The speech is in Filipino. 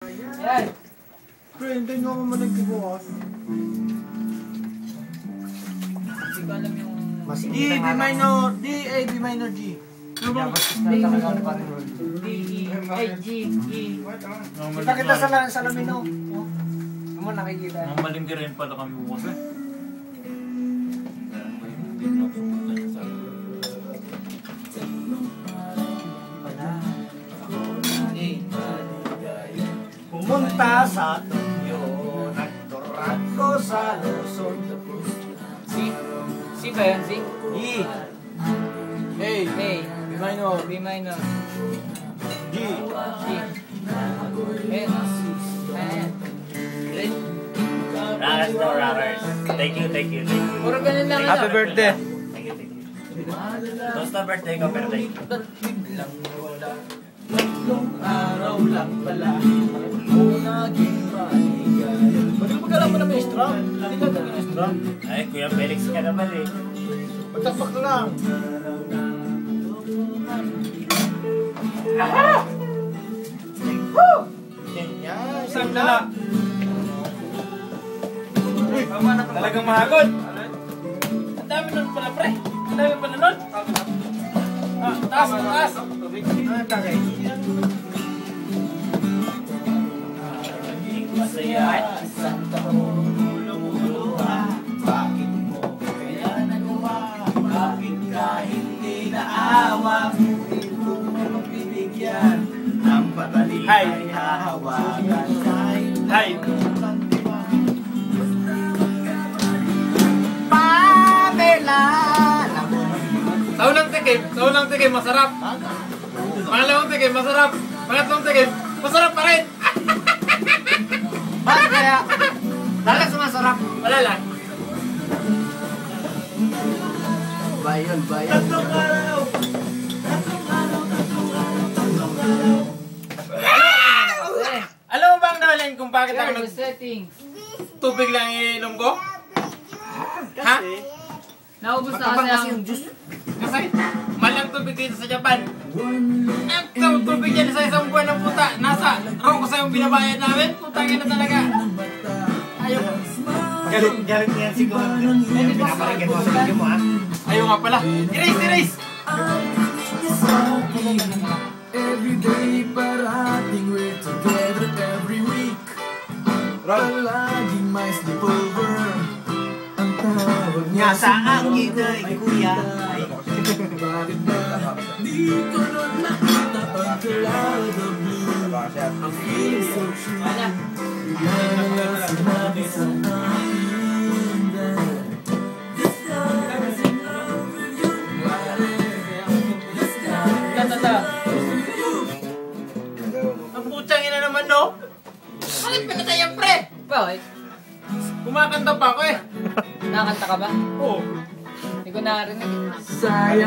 Ayan. Pre, hintayin mo ako managbubukas. Hindi ko alam yung... D, B minor, D, A, B minor, G. D, E, A, G, E. Kita kita sa lang sa lamino. Ano mo nakikita? Mamaling ka rin pala kami bukas eh. Pumunta sa Tokyo, nagturat ko sa Luzon. C. C ba yun? C? E, A, A. B minor, B minor. G. G. Ayan. Ayan. Rockers no rockers. Thank you, thank you, thank you. Puro ganun lang Happy birthday. Thank you, thank you. Toast birthday ko, pero. Biglang wala, tatlong araw lang pala. Na strum? Hindi ka tabi ng strum. Ay, Kuya Felix ka naman eh. Pagtapak lang. Yan, Isang dala. Talagang mahagod. Ang dami nun pala, pre. Ang dami pala nun. Ah, taas, taas. Ah, tagay. Naawa? Hindi mo mapibigyan ng patali Hi. ay hahawakan kahit Hi. Pamela Sa unang tikim, sa unang tikim, masarap. Pangalawang tikim, masarap. Pangatlong tikim, masarap pa rin. Bakit kaya? Talaga sumasarap Wala lang. Bayon, bayon dahilan kung bakit ako nag settings. tubig lang iniinom ko? Ha? Naubos na kasi kasi ang... yung juice Kasi malang tubig dito sa Japan. Ang tubig dyan sa isang buwan ng puta. Nasa raw ko sa yung binabayad namin. Putangin na talaga. Ayaw. Galit, galit niyan si Gordon Pinapakinggan mo sa video mo ha Ayaw nga pala. Erase, erase. Palaging may sleepover Ang tawag niya sa angin ay kuya. Bakit ba? Di ko nun nakita until out of blue Ang feeling so true na lang sinabi sa akin. That Bakit pinatay ang pre? Bakit? Kumakanta pa ako eh. Nakakanta ka ba? Oo. Hindi ko narinig. Sayang